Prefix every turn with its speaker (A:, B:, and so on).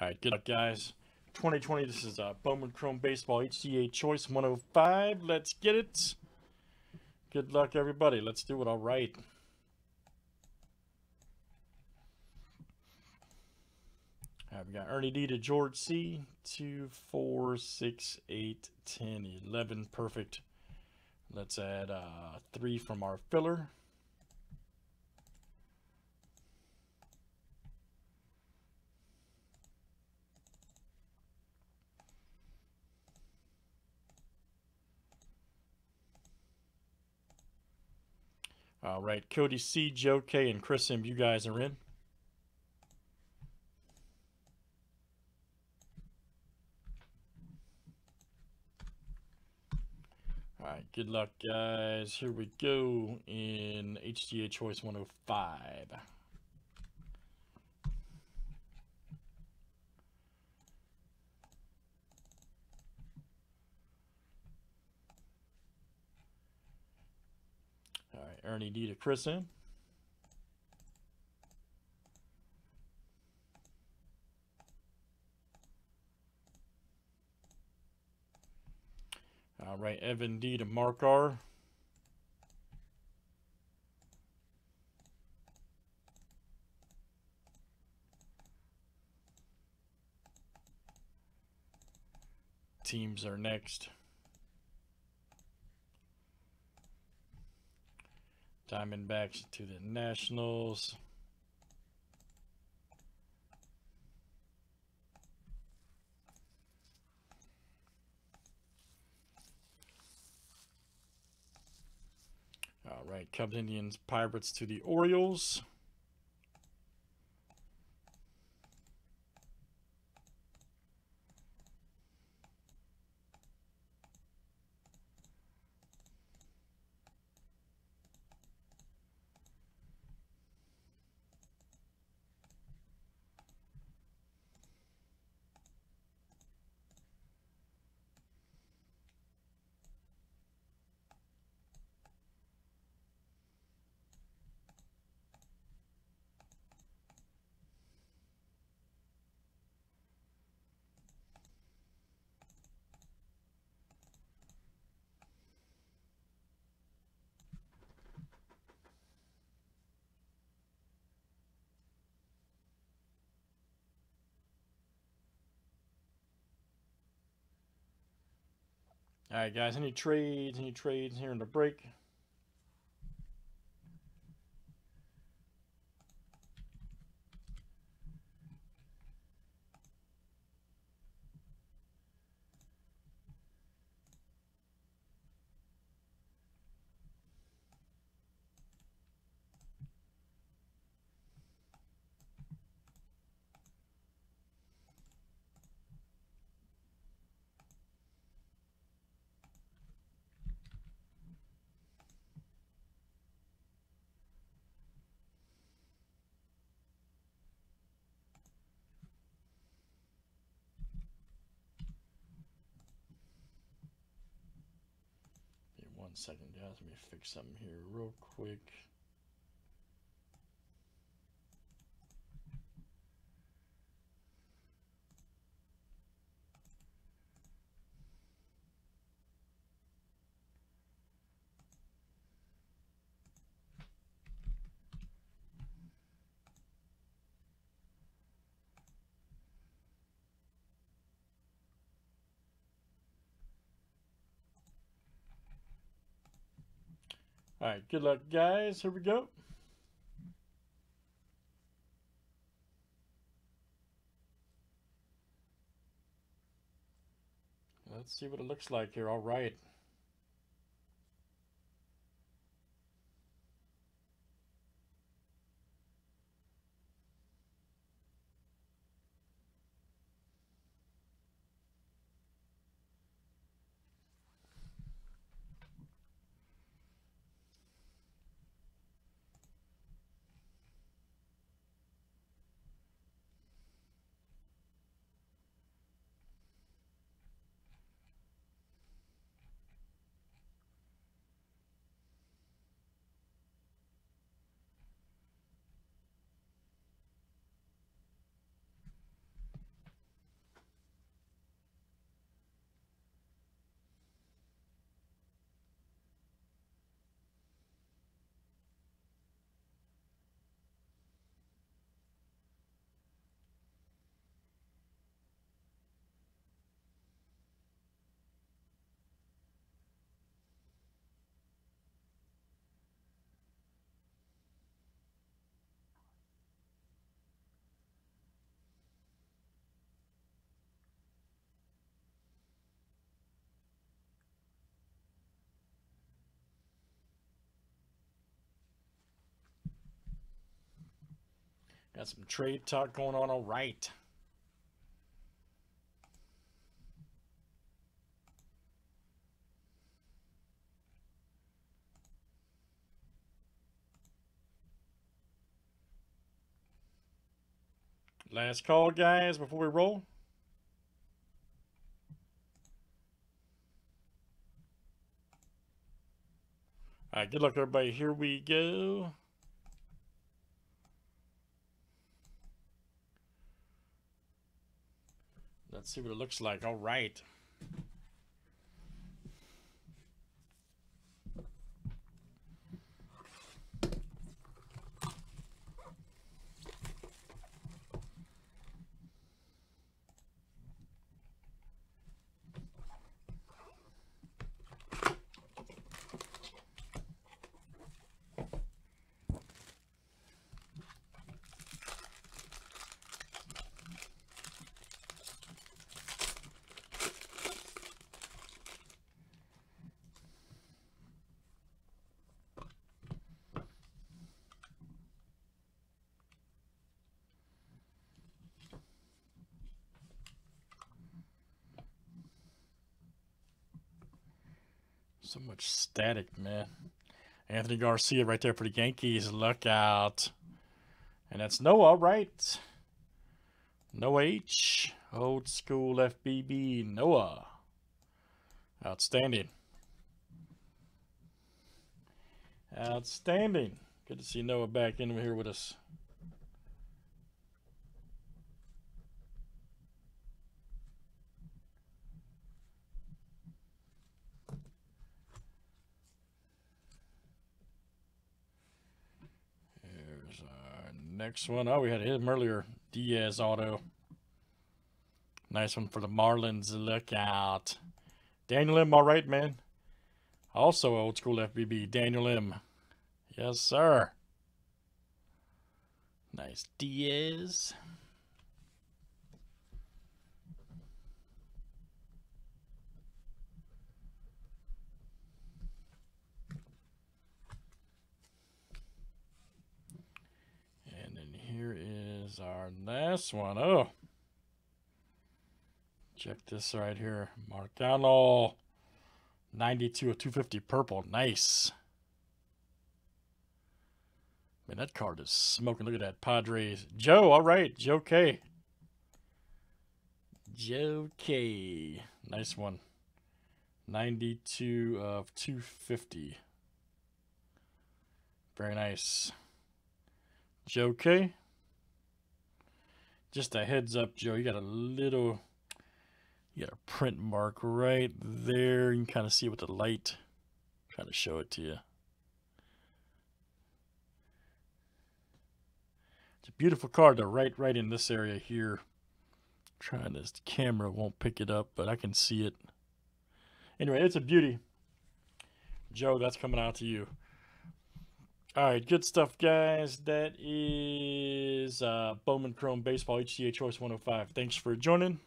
A: All right, good luck, guys. 2020, this is uh, Bowman Chrome Baseball HTA Choice 105. Let's get it. Good luck, everybody. Let's do it all right. All right, we got Ernie D to George C. 2, 4, 6, 8, 10, 11. Perfect. Let's add uh, 3 from our filler. All right, Cody C, Joe K, and Chris M, you guys are in. All right, good luck, guys. Here we go in HTA Choice 105. Ernie D to Chris M. All right, Evan D to Mark R. Teams are next. Diamondbacks to the Nationals. All right, Cubs, Indians, Pirates to the Orioles. All right, guys. Any trades? Any trades here in the break? One second, guys. Let me fix something here real quick. All right, good luck, guys. Here we go. Let's see what it looks like here. All right. Got some trade talk going on. All right. Last call, guys, before we roll. All right, good luck, everybody. Here we go. Let's see what it looks like. All right. So much static, man. Anthony Garcia right there for the Yankees. Look out. And that's Noah, right? Noah H. Old school FBB Noah. Outstanding. Outstanding. Good to see Noah back in here with us. Next one. Oh, we had him earlier. Diaz auto. Nice one for the Marlins. Look out. Daniel M. All right, man. Also old school FBB. Daniel M. Yes, sir. Nice Diaz. And then here is our last one. Oh. Check this right here. Marcano. 92 of 250 purple. Nice. Man, that card is smoking. Look at that. Padres. Joe, all right. Joe K. Joe K. Nice one. 92 of 250. Very nice. Joe K. Just a heads up, Joe. You got a little, you got a print mark right there. You can kind of see it with the light. Trying to show it to you. It's a beautiful card though, right right in this area here. trying this camera won't pick it up, but I can see it. Anyway, it's a beauty. Joe, that's coming out to you. All right, good stuff, guys. That is uh, Bowman Chrome Baseball HTA Choice 105. Thanks for joining.